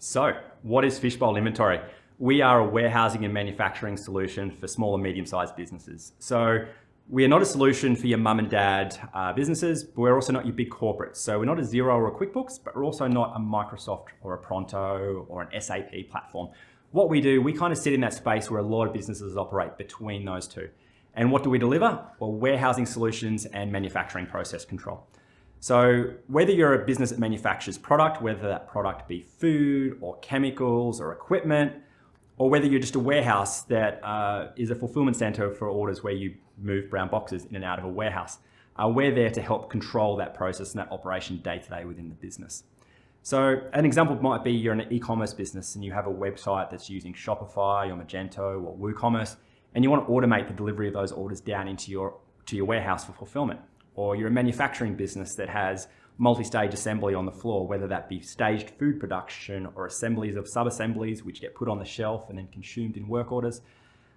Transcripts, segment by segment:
So, what is Fishbowl Inventory? We are a warehousing and manufacturing solution for small and medium sized businesses. So, we are not a solution for your mum and dad uh, businesses, but we're also not your big corporates. So, we're not a Xero or a QuickBooks, but we're also not a Microsoft or a Pronto or an SAP platform. What we do, we kind of sit in that space where a lot of businesses operate between those two. And what do we deliver? Well, warehousing solutions and manufacturing process control. So whether you're a business that manufactures product, whether that product be food or chemicals or equipment, or whether you're just a warehouse that uh, is a fulfillment center for orders where you move brown boxes in and out of a warehouse, uh, we're there to help control that process and that operation day to day within the business. So an example might be you're an e-commerce business and you have a website that's using Shopify or Magento or WooCommerce, and you want to automate the delivery of those orders down into your to your warehouse for fulfillment or you're a manufacturing business that has multi-stage assembly on the floor, whether that be staged food production or assemblies of sub-assemblies which get put on the shelf and then consumed in work orders,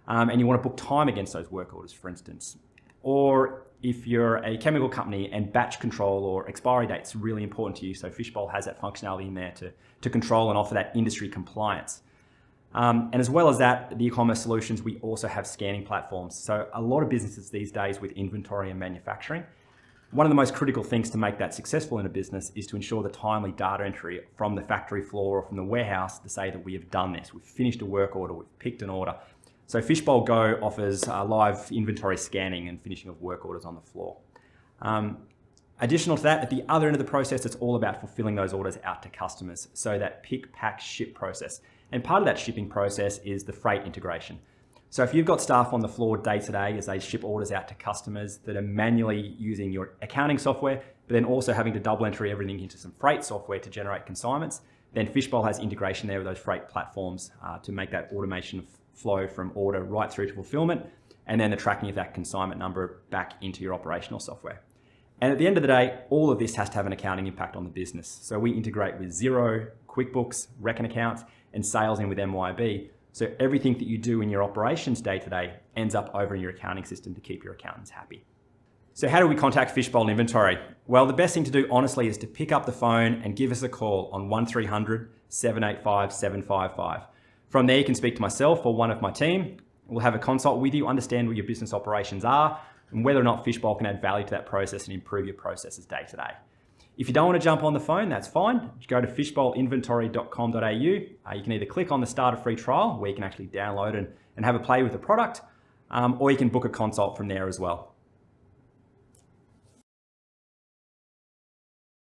um, and you want to book time against those work orders, for instance. Or if you're a chemical company and batch control or expiry dates really important to you, so Fishbowl has that functionality in there to, to control and offer that industry compliance. Um, and as well as that, the e-commerce solutions, we also have scanning platforms. So a lot of businesses these days with inventory and manufacturing one of the most critical things to make that successful in a business is to ensure the timely data entry from the factory floor or from the warehouse to say that we have done this. We've finished a work order, we've picked an order. So Fishbowl Go offers uh, live inventory scanning and finishing of work orders on the floor. Um, additional to that, at the other end of the process, it's all about fulfilling those orders out to customers. So that pick, pack, ship process. And part of that shipping process is the freight integration. So if you've got staff on the floor day to day as they ship orders out to customers that are manually using your accounting software, but then also having to double entry everything into some freight software to generate consignments, then Fishbowl has integration there with those freight platforms uh, to make that automation flow from order right through to fulfillment, and then the tracking of that consignment number back into your operational software. And at the end of the day, all of this has to have an accounting impact on the business. So we integrate with Xero, QuickBooks, Reckon accounts, and sales in with MYOB so everything that you do in your operations day to day ends up over in your accounting system to keep your accountants happy. So how do we contact Fishbowl Inventory? Well, the best thing to do honestly is to pick up the phone and give us a call on 1300 785 755. From there, you can speak to myself or one of my team. We'll have a consult with you, understand what your business operations are, and whether or not Fishbowl can add value to that process and improve your processes day to day. If you don't want to jump on the phone, that's fine. Go to fishbowlinventory.com.au. Uh, you can either click on the start a free trial where you can actually download and, and have a play with the product, um, or you can book a consult from there as well.